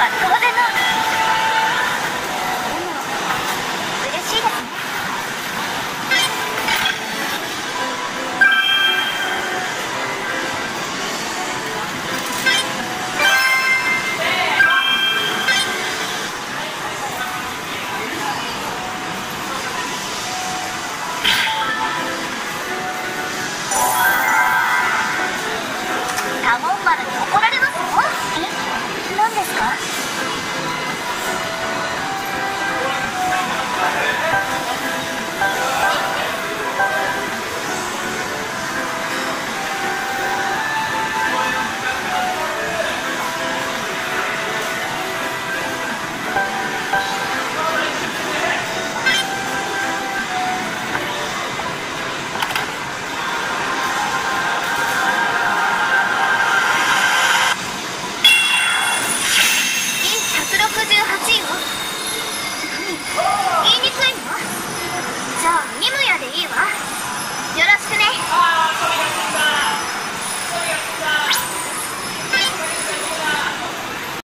はここで